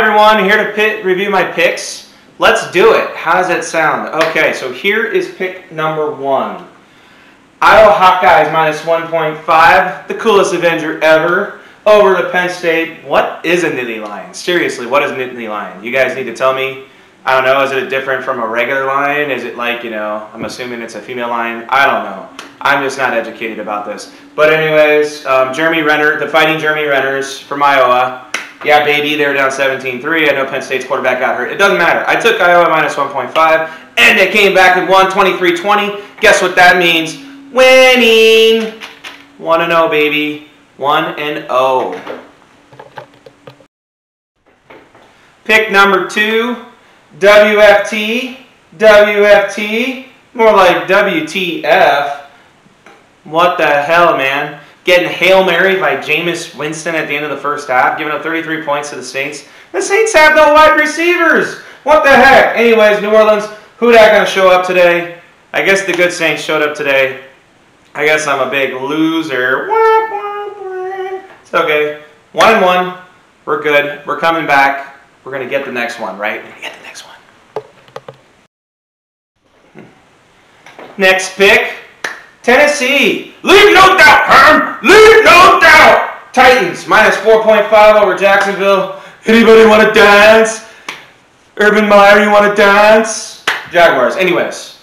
everyone, here to pit, review my picks. Let's do it. How does that sound? Okay, so here is pick number one. Iowa Hawkeyes minus 1.5, the coolest Avenger ever, over to Penn State. What is a Nittany Lion? Seriously, what is Nittany Lion? You guys need to tell me. I don't know, is it different from a regular lion? Is it like, you know, I'm assuming it's a female lion? I don't know. I'm just not educated about this. But anyways, um, Jeremy Renner, the Fighting Jeremy Renners from Iowa, yeah, baby, they were down 17-3. I know Penn State's quarterback got hurt. It doesn't matter. I took Iowa minus 1.5, and they came back and won 23-20. Guess what that means? Winning! 1-0, baby. 1-0. Pick number two, WFT. WFT. More like WTF. What the hell, man? Getting Hail Mary by Jameis Winston at the end of the first half, giving up 33 points to the Saints. The Saints have no wide receivers. What the heck? Anyways, New Orleans, who that going to show up today? I guess the good Saints showed up today. I guess I'm a big loser. It's okay. One and one. We're good. We're coming back. We're going to get the next one, right? We're going to get the next one. Hmm. Next pick. Tennessee, leave no doubt, Herm, leave no doubt. Titans, minus 4.5 over Jacksonville. Anybody want to dance? Urban Meyer, you want to dance? Jaguars. Anyways,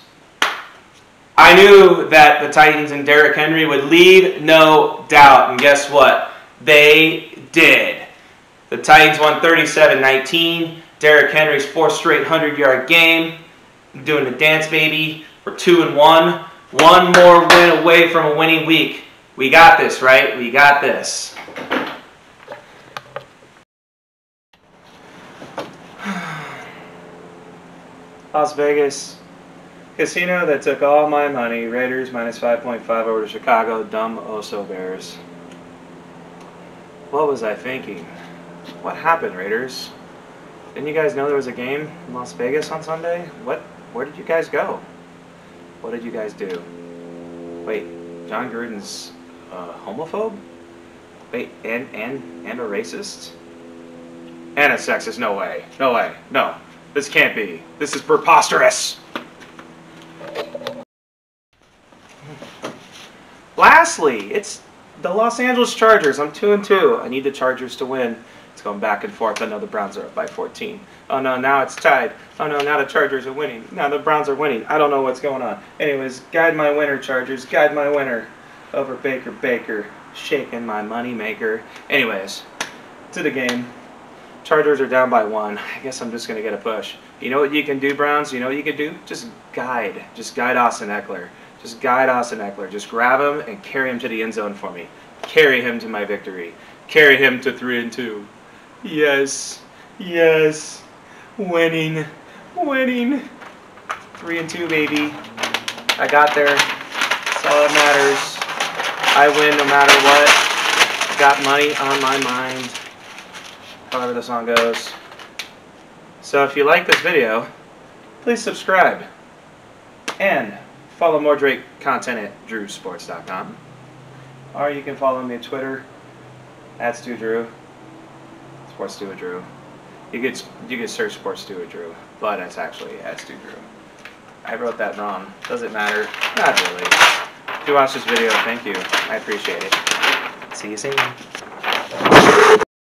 I knew that the Titans and Derrick Henry would leave no doubt. And guess what? They did. The Titans won 37-19. Derrick Henry's fourth straight 100-yard game. I'm doing the dance, baby. We're 2 and 1. One more win away from a winning week. We got this, right? We got this. Las Vegas casino that took all my money. Raiders minus 5.5 over to Chicago. Dumb Oso Bears. What was I thinking? What happened, Raiders? Didn't you guys know there was a game in Las Vegas on Sunday? What? Where did you guys go? What did you guys do? Wait, Jon Gruden's a homophobe? Wait, and and and a racist? And a sexist? No way. No way. No. This can't be. This is preposterous. Lastly, it's the Los Angeles Chargers. I'm 2 and 2. I need the Chargers to win. It's going back and forth. I know the Browns are up by 14. Oh no, now it's tied. Oh no, now the Chargers are winning. Now the Browns are winning. I don't know what's going on. Anyways, guide my winner, Chargers. Guide my winner over Baker Baker. Shaking my money maker. Anyways, to the game. Chargers are down by one. I guess I'm just going to get a push. You know what you can do, Browns? You know what you can do? Just guide. Just guide Austin Ekeler. Just guide Austin Ekeler. Just grab him and carry him to the end zone for me. Carry him to my victory. Carry him to 3 and 2. Yes. Yes. Winning. Winning. Three and two, baby. I got there. That's all that matters. I win no matter what. Got money on my mind. However the song goes. So if you like this video, please subscribe. And follow more Drake content at drewsports.com. Or you can follow me on Twitter at Stew Drew. Sports Stew Drew. You could you could search Sports Stew Drew, but it's actually at Stew Drew. I wrote that wrong. Does it matter? Not really. If you watched this video, thank you. I appreciate it. See you soon.